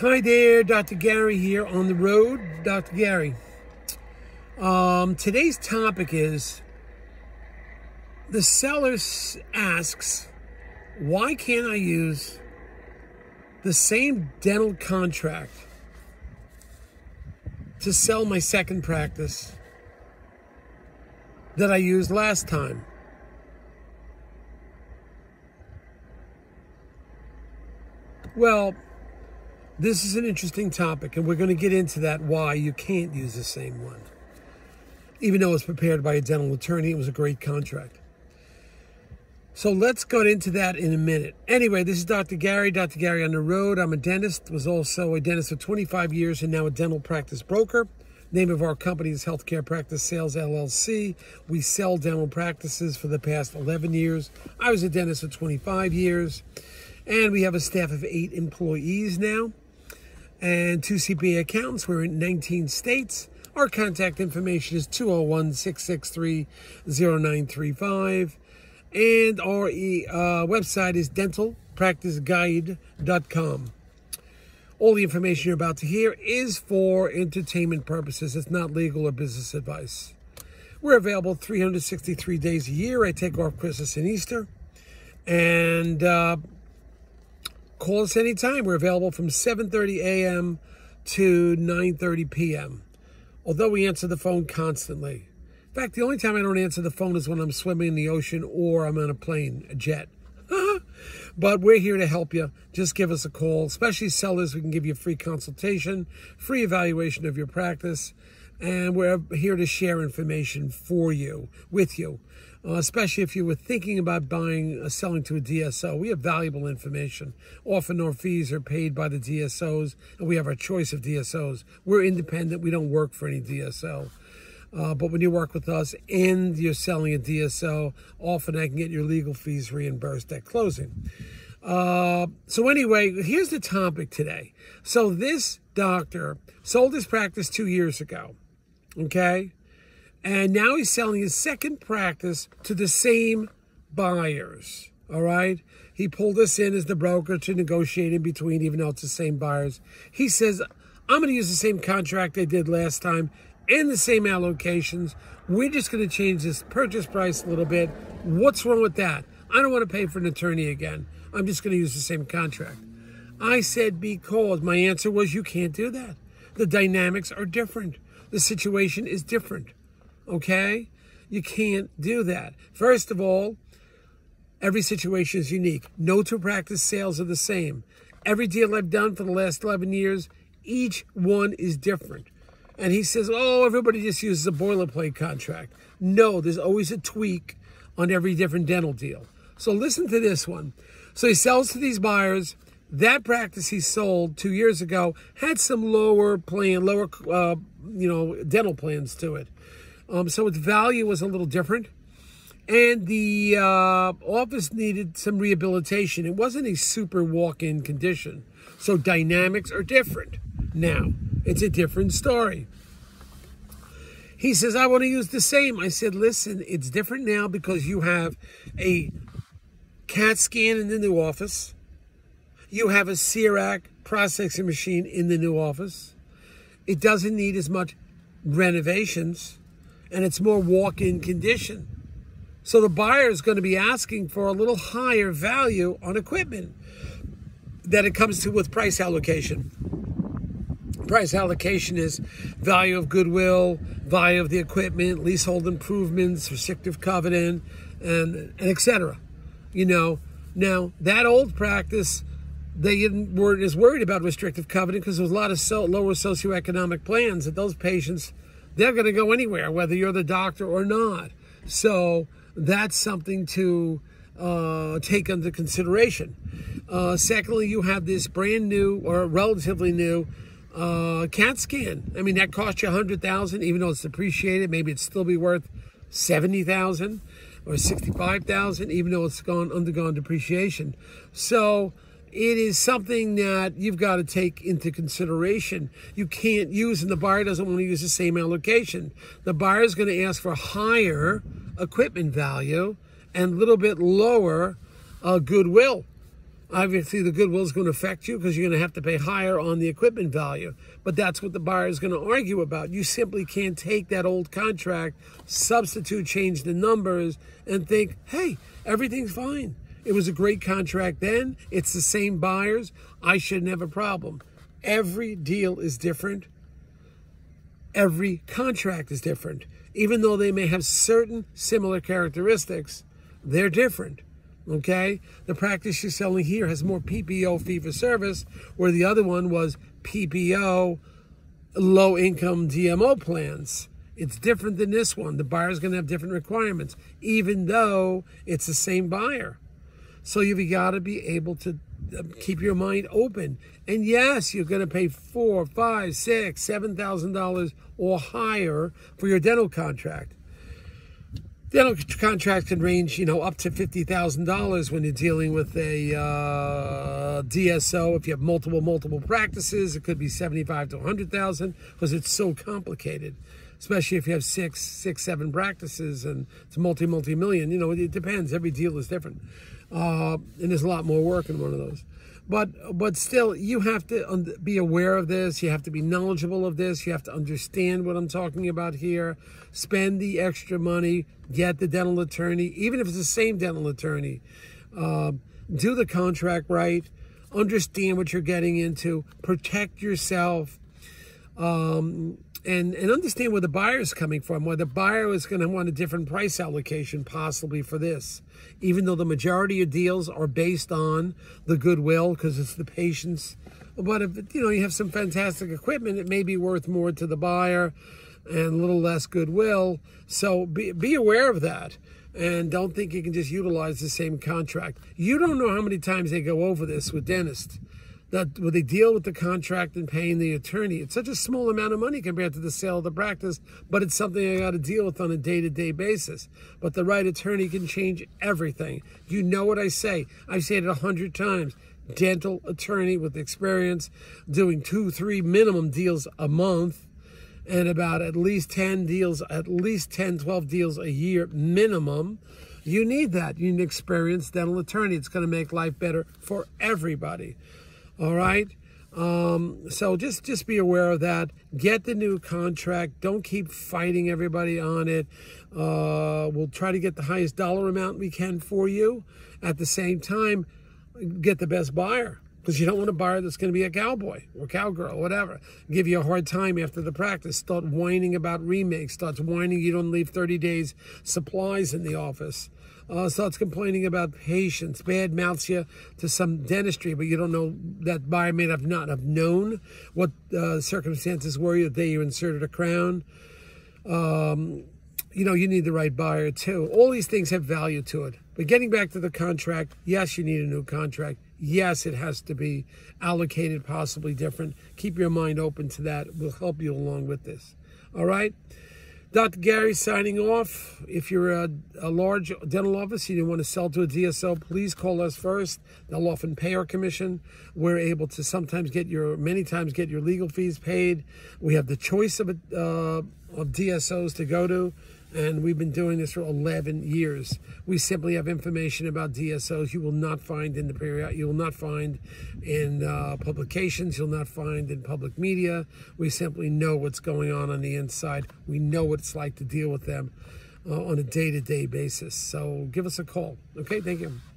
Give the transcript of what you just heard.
Hi there, Dr. Gary here on the road. Dr. Gary. Um, today's topic is the seller asks, why can't I use the same dental contract to sell my second practice that I used last time? Well, this is an interesting topic, and we're going to get into that why you can't use the same one. Even though it was prepared by a dental attorney, it was a great contract. So let's go into that in a minute. Anyway, this is Dr. Gary, Dr. Gary on the road. I'm a dentist, was also a dentist for 25 years and now a dental practice broker. Name of our company is Healthcare Practice Sales LLC. We sell dental practices for the past 11 years. I was a dentist for 25 years, and we have a staff of eight employees now and two CPA accountants. We're in 19 states. Our contact information is 201 663 0935. And our uh, website is dentalpracticeguide.com. All the information you're about to hear is for entertainment purposes. It's not legal or business advice. We're available 363 days a year. I take off Christmas and Easter. And uh, Call us anytime. We're available from 7.30 a.m. to 9.30 p.m. Although we answer the phone constantly. In fact, the only time I don't answer the phone is when I'm swimming in the ocean or I'm on a plane, a jet. but we're here to help you. Just give us a call. Especially sellers, we can give you a free consultation, free evaluation of your practice, and we're here to share information for you, with you uh, especially if you were thinking about buying, uh, selling to a DSO. We have valuable information. Often our fees are paid by the DSOs, and we have our choice of DSOs. We're independent. We don't work for any DSO. Uh, but when you work with us and you're selling a DSO, often I can get your legal fees reimbursed at closing. Uh, so anyway, here's the topic today. So this doctor sold his practice two years ago. Okay. And now he's selling his second practice to the same buyers. All right. He pulled us in as the broker to negotiate in between, even though it's the same buyers. He says, I'm going to use the same contract I did last time and the same allocations. We're just going to change this purchase price a little bit. What's wrong with that? I don't want to pay for an attorney again. I'm just going to use the same contract. I said, because my answer was, you can't do that. The dynamics are different. The situation is different okay? You can't do that. First of all, every situation is unique. No two practice sales are the same. Every deal I've done for the last 11 years, each one is different. And he says, oh, everybody just uses a boilerplate contract. No, there's always a tweak on every different dental deal. So listen to this one. So he sells to these buyers. That practice he sold two years ago had some lower plan, lower, uh, you know, dental plans to it. Um, so its value was a little different. And the uh, office needed some rehabilitation. It wasn't a super walk-in condition. So dynamics are different now. It's a different story. He says, I want to use the same. I said, listen, it's different now because you have a CAT scan in the new office. You have a CEREC processing machine in the new office. It doesn't need as much renovations and it's more walk-in condition. So the buyer is going to be asking for a little higher value on equipment that it comes to with price allocation. Price allocation is value of goodwill, value of the equipment, leasehold improvements, restrictive covenant, and, and etc. You know, now that old practice, they weren't as worried about restrictive covenant because there's a lot of so, lower socioeconomic plans that those patients they're going to go anywhere, whether you're the doctor or not. So that's something to uh, take under consideration. Uh, secondly, you have this brand new or relatively new uh, CAT scan. I mean, that cost you a hundred thousand, even though it's depreciated. Maybe it'd still be worth seventy thousand or sixty-five thousand, even though it's gone undergone depreciation. So it is something that you've got to take into consideration. You can't use, and the buyer doesn't want to use the same allocation. The buyer is going to ask for higher equipment value and a little bit lower uh, goodwill. Obviously, the goodwill is going to affect you because you're going to have to pay higher on the equipment value. But that's what the buyer is going to argue about. You simply can't take that old contract, substitute, change the numbers, and think, hey, everything's fine. It was a great contract then. It's the same buyers. I shouldn't have a problem. Every deal is different. Every contract is different. Even though they may have certain similar characteristics, they're different. Okay? The practice you're selling here has more PPO fee for service, where the other one was PPO low income DMO plans. It's different than this one. The buyer's going to have different requirements, even though it's the same buyer. So you've got to be able to uh, keep your mind open. And yes, you're going to pay four, five, six, seven thousand dollars or higher for your dental contract. Dental contracts can range, you know, up to fifty thousand dollars when you're dealing with a uh, DSO. If you have multiple, multiple practices, it could be seventy-five to a hundred thousand because it's so complicated. Especially if you have six, six, seven practices and it's multi, multi million. You know, it depends. Every deal is different, uh, and there's a lot more work in one of those. But but still, you have to be aware of this. You have to be knowledgeable of this. You have to understand what I'm talking about here. Spend the extra money. Get the dental attorney, even if it's the same dental attorney. Uh, do the contract right. Understand what you're getting into. Protect yourself. Um, and, and understand where the buyer is coming from, where the buyer is going to want a different price allocation possibly for this. Even though the majority of deals are based on the goodwill because it's the patients. But if you know you have some fantastic equipment, it may be worth more to the buyer and a little less goodwill. So be, be aware of that and don't think you can just utilize the same contract. You don't know how many times they go over this with dentists that when they deal with the contract and paying the attorney. It's such a small amount of money compared to the sale of the practice, but it's something I got to deal with on a day-to-day basis. But the right attorney can change everything. You know what I say. I've said it a hundred times. Dental attorney with experience doing two, three minimum deals a month and about at least 10 deals, at least 10, 12 deals a year minimum. You need that. You need an experienced dental attorney. It's going to make life better for everybody. All right. Um, so just just be aware of that. Get the new contract. Don't keep fighting everybody on it. Uh, we'll try to get the highest dollar amount we can for you. At the same time, get the best buyer because you don't want a buyer that's going to be a cowboy or cowgirl, whatever. Give you a hard time after the practice. Start whining about remakes. Starts whining you don't leave 30 days supplies in the office uh, starts complaining about patients, bad mouths you to some dentistry, but you don't know that buyer may have not have known what uh, circumstances were the day you inserted a crown. Um, you know, you need the right buyer too. All these things have value to it. But getting back to the contract, yes, you need a new contract. Yes, it has to be allocated possibly different. Keep your mind open to that. We'll help you along with this. All right? Dr. Gary signing off. If you're a, a large dental office you want to sell to a DSO, please call us first. They'll often pay our commission. We're able to sometimes get your, many times get your legal fees paid. We have the choice of, uh, of DSOs to go to and we've been doing this for 11 years. We simply have information about DSOs you will not find in the period, you will not find in uh, publications, you'll not find in public media. We simply know what's going on on the inside. We know what it's like to deal with them uh, on a day-to-day -day basis. So give us a call. Okay, thank you.